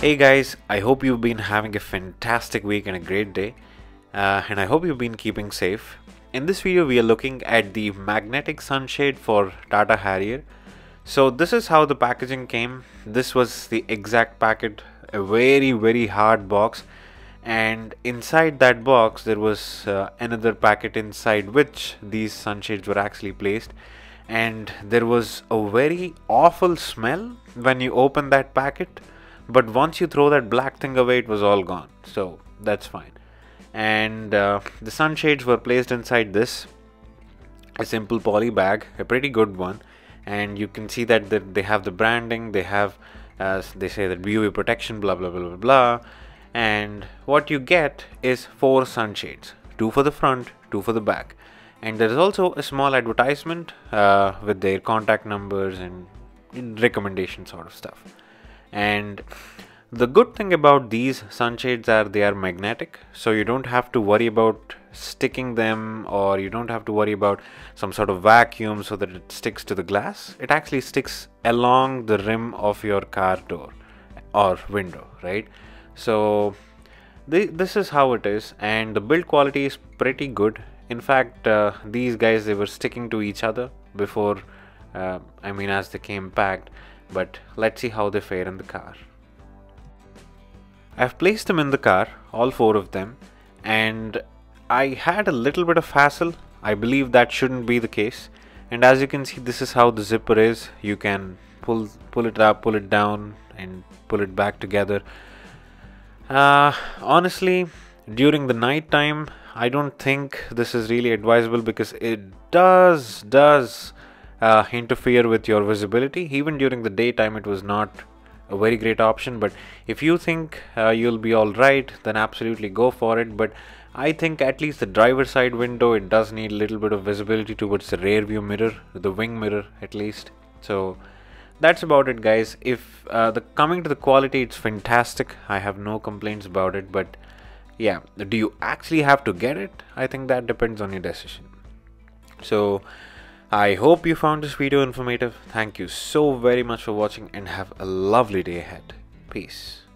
Hey guys, I hope you've been having a fantastic week and a great day. Uh, and I hope you've been keeping safe. In this video, we are looking at the magnetic sunshade for Tata Harrier. So this is how the packaging came. This was the exact packet, a very very hard box. And inside that box, there was uh, another packet inside which these sunshades were actually placed. And there was a very awful smell when you open that packet but once you throw that black thing away it was all gone. So that's fine. And uh, the sunshades were placed inside this. A simple poly bag a pretty good one. And you can see that they have the branding they have as they say that UV protection blah blah blah blah blah. And what you get is four sunshades. Two for the front two for the back. And there is also a small advertisement uh, with their contact numbers and recommendation sort of stuff and the good thing about these sunshades are they are magnetic so you don't have to worry about sticking them or you don't have to worry about some sort of vacuum so that it sticks to the glass. It actually sticks along the rim of your car door or window right? So this is how it is and the build quality is pretty good. In fact uh, these guys they were sticking to each other before uh, I mean as they came packed but let's see how they fare in the car. I've placed them in the car, all four of them, and I had a little bit of hassle. I believe that shouldn't be the case. And as you can see, this is how the zipper is. You can pull pull it up, pull it down, and pull it back together. Uh, honestly, during the night time, I don't think this is really advisable because it does does uh, interfere with your visibility. Even during the daytime, it was not a very great option. But if you think uh, you'll be all right, then absolutely go for it. But I think at least the driver side window, it does need a little bit of visibility towards the rear view mirror, the wing mirror at least. So that's about it guys if uh, the coming to the quality it's fantastic i have no complaints about it but yeah do you actually have to get it i think that depends on your decision so I hope you found this video informative. Thank you so very much for watching and have a lovely day ahead. Peace.